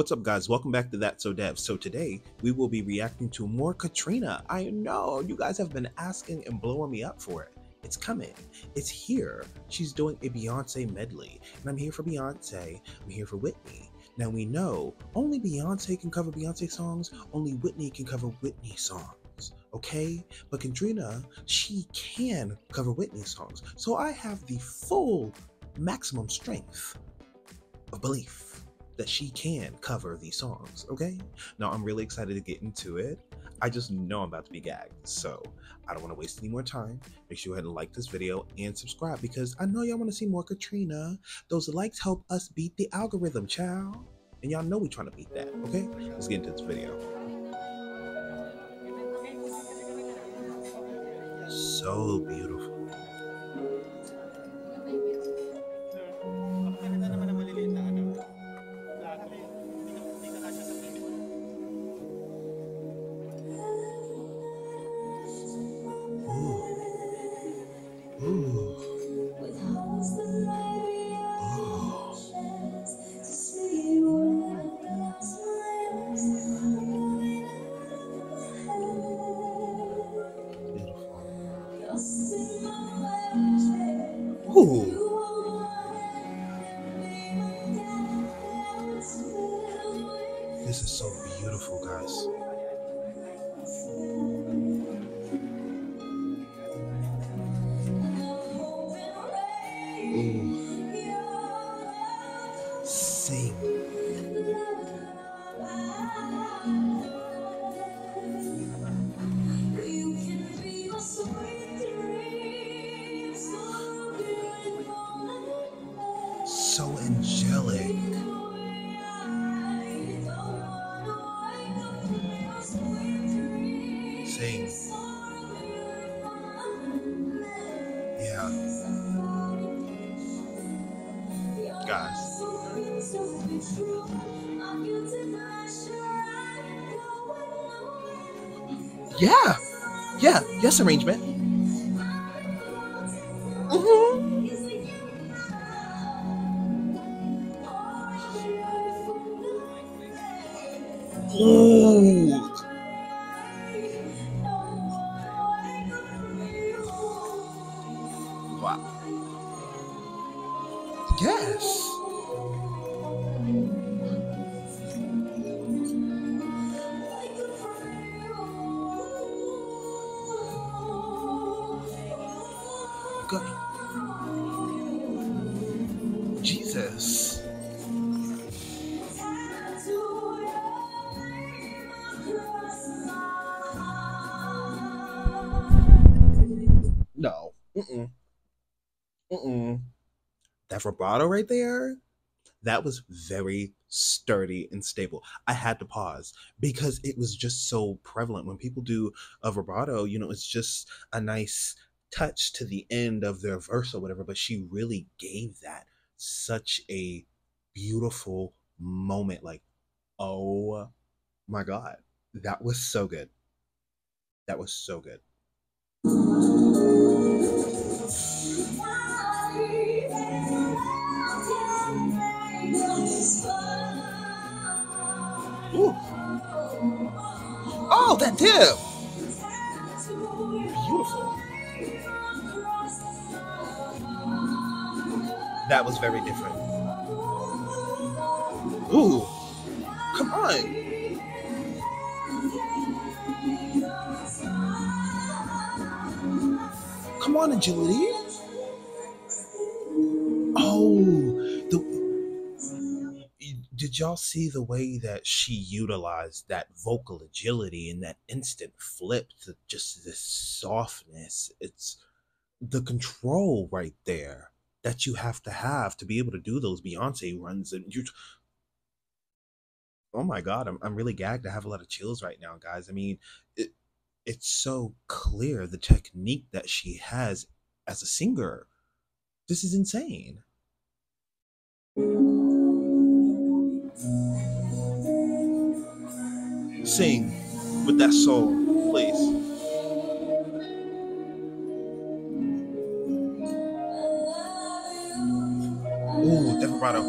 What's up, guys? Welcome back to That So Dev. So today we will be reacting to more Katrina. I know you guys have been asking and blowing me up for it. It's coming. It's here. She's doing a Beyonce medley, and I'm here for Beyonce. I'm here for Whitney. Now we know only Beyonce can cover Beyonce songs. Only Whitney can cover Whitney songs. Okay, but Katrina, she can cover Whitney songs. So I have the full maximum strength of belief that she can cover these songs, okay? Now, I'm really excited to get into it. I just know I'm about to be gagged, so I don't want to waste any more time. Make sure you go ahead and like this video and subscribe because I know y'all want to see more Katrina. Those likes help us beat the algorithm, child. And y'all know we trying to beat that, okay? Let's get into this video. So beautiful. Sing. So angelic. Sing. Yeah. Guys. Yeah. Yeah. Yes, arrangement. Mm-hmm. Ooh. Wow. Yes. Mm-mm. Mm-mm. That vibrato right there, that was very sturdy and stable. I had to pause because it was just so prevalent. When people do a vibrato, you know, it's just a nice touch to the end of their verse or whatever, but she really gave that such a beautiful moment. Like, oh my God, that was so good. That was so good. That dip. Beautiful. That was very different. Ooh. Come on. Come on, agility. Y'all see the way that she utilized that vocal agility and that instant flip to just this softness? It's the control right there that you have to have to be able to do those Beyonce runs and you Oh my god, I'm I'm really gagged. I have a lot of chills right now, guys. I mean, it, it's so clear the technique that she has as a singer. This is insane. Sing with that soul, please. Ooh, desperado.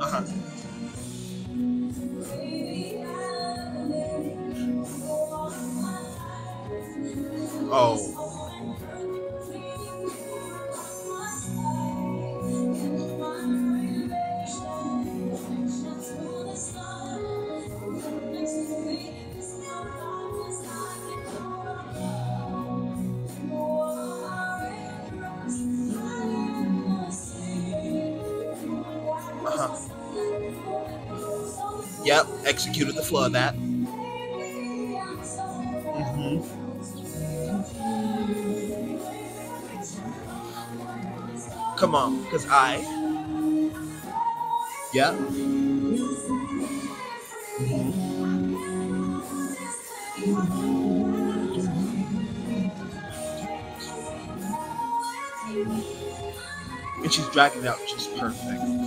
Uh-huh. Oh. Yep, executed the flow of that. hmm Come on, because I. Yep. And she's dragging it out just perfect.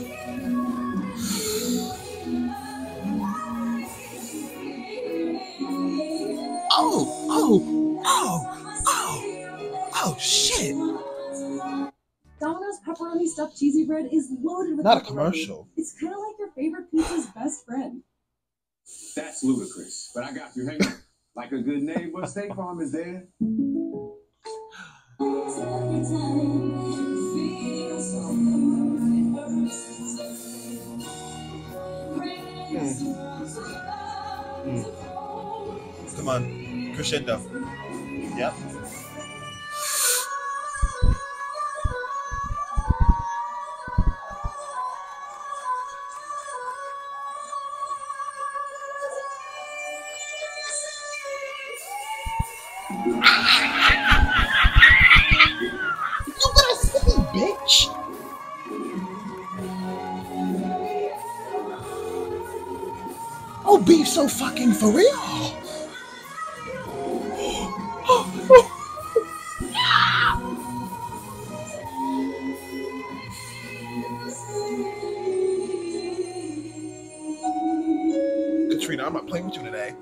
Stuffed cheesy bread is loaded with Not a commercial. It's kind of like your favorite pizza's best friend. That's ludicrous. But I got you. Hang on. Like a good neighbor, State Farm is there. Hmm. Hmm. Come on, crescendo. So fucking for real. Katrina, I'm not playing with you today.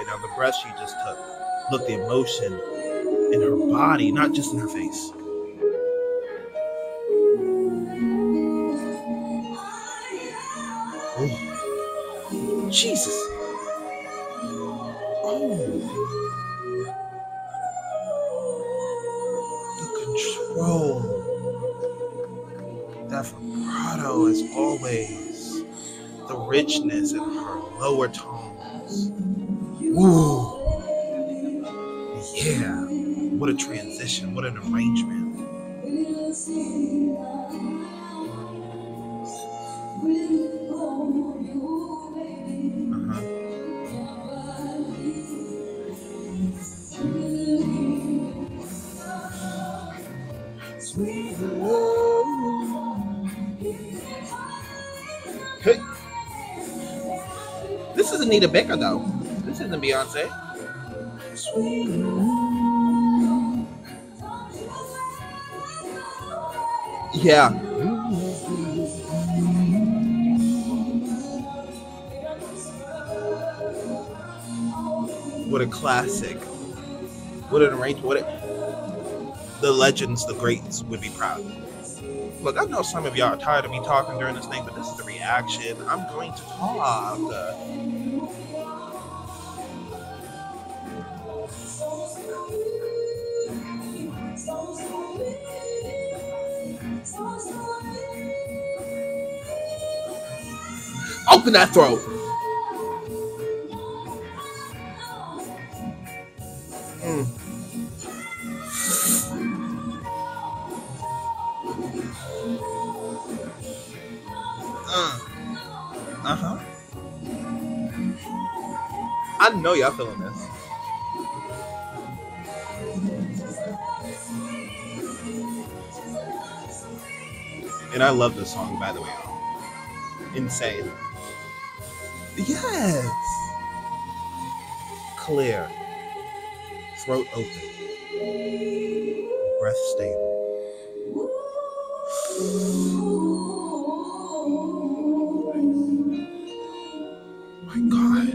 Right now. The breath she just took. Look, the emotion in her body, not just in her face. Ooh. Jesus. Oh. The control. That as always. The richness in her lower tones. Ooh. Yeah. What a transition. What an arrangement. Uh-huh. Hey. This is Anita Baker though. This isn't Beyonce. Yeah. What a classic. What an arrangement. What a, the legends, the greats would be proud. Look, I know some of y'all are tired of me talking during this thing, but this is the reaction. I'm going to talk. Open that throat. Mm. Uh huh. I know y'all feeling this. And I love this song, by the way. Insane. Yes. Clear. Throat open. breath stable. My God.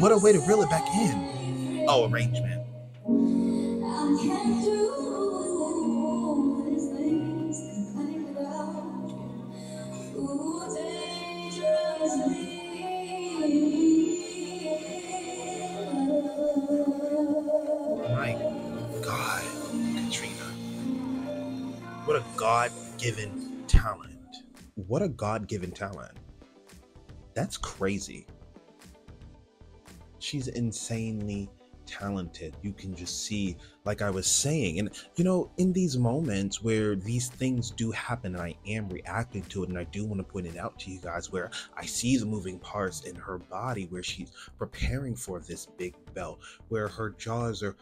What a way to reel it back in. Oh, arrangement. Given talent. What a God given talent. That's crazy. She's insanely talented. You can just see, like I was saying, and you know, in these moments where these things do happen, and I am reacting to it, and I do want to point it out to you guys, where I see the moving parts in her body, where she's preparing for this big belt, where her jaws are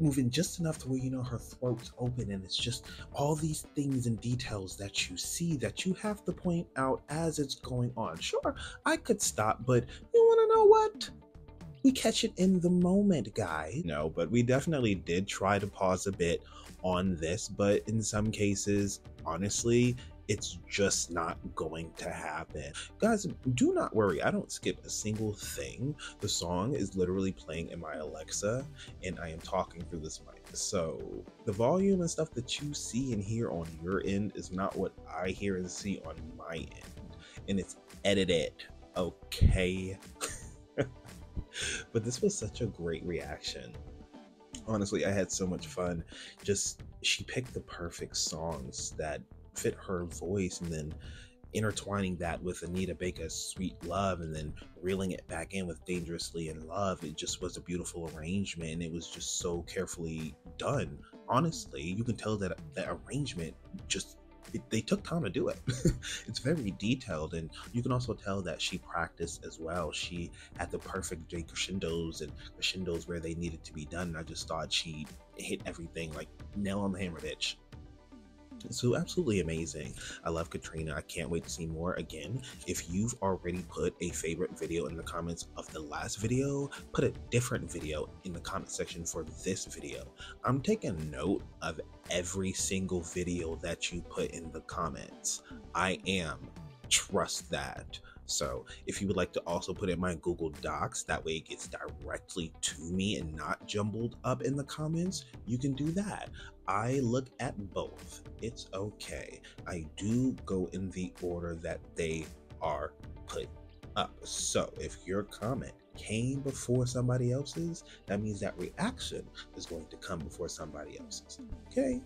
moving just enough to where you know her throat's open and it's just all these things and details that you see that you have to point out as it's going on sure i could stop but you want to know what we catch it in the moment, guys. No, but we definitely did try to pause a bit on this, but in some cases, honestly, it's just not going to happen. Guys, do not worry. I don't skip a single thing. The song is literally playing in my Alexa, and I am talking through this mic. So the volume and stuff that you see and hear on your end is not what I hear and see on my end. And it's edited, okay? but this was such a great reaction. Honestly, I had so much fun. Just she picked the perfect songs that fit her voice and then intertwining that with Anita Baker's Sweet Love and then reeling it back in with Dangerously in Love. It just was a beautiful arrangement and it was just so carefully done. Honestly, you can tell that that arrangement just it, they took time to do it. it's very detailed, and you can also tell that she practiced as well. She had the perfect crescendos and crescendos where they needed to be done. And I just thought she hit everything like nail on the hammer, bitch. So absolutely amazing. I love Katrina. I can't wait to see more again. If you've already put a favorite video in the comments of the last video, put a different video in the comment section for this video. I'm taking note of every single video that you put in the comments. I am. Trust that. So if you would like to also put in my Google Docs, that way it gets directly to me and not jumbled up in the comments, you can do that. I look at both. It's okay. I do go in the order that they are put up. So if your comment came before somebody else's, that means that reaction is going to come before somebody else's. Okay?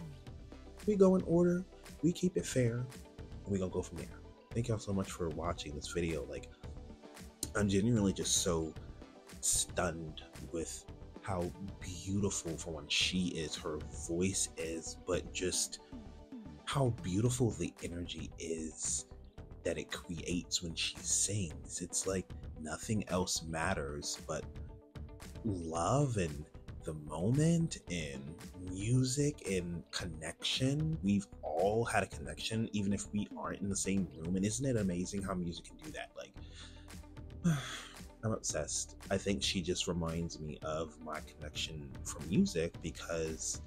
We go in order, we keep it fair, and we gonna go from there. Thank y'all so much for watching this video. Like, I'm genuinely just so stunned with how beautiful for one she is, her voice is, but just how beautiful the energy is that it creates when she sings. It's like nothing else matters but love and the moment and music and connection. We've all had a connection, even if we aren't in the same room. And isn't it amazing how music can do that? Like, I'm obsessed. I think she just reminds me of my connection for music because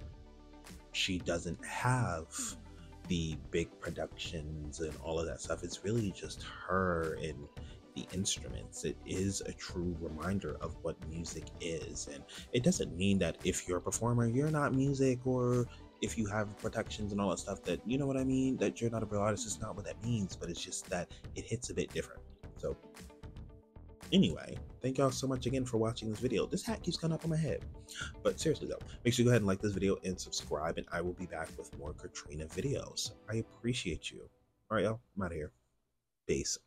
she doesn't have the big productions and all of that stuff. It's really just her and the instruments. It is a true reminder of what music is. And it doesn't mean that if you're a performer, you're not music or if you have protections and all that stuff that you know what I mean, that you're not a real artist. It's not what that means, but it's just that it hits a bit different. So Anyway, thank y'all so much again for watching this video. This hat keeps coming up on my head. But seriously though, make sure you go ahead and like this video and subscribe, and I will be back with more Katrina videos. I appreciate you. All right, y'all, I'm out of here. Peace.